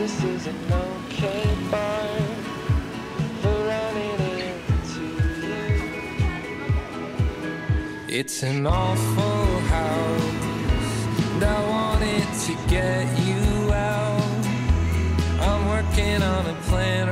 This is an okay bar for running into you. It's an awful house I wanted to get you out. I'm working on a plan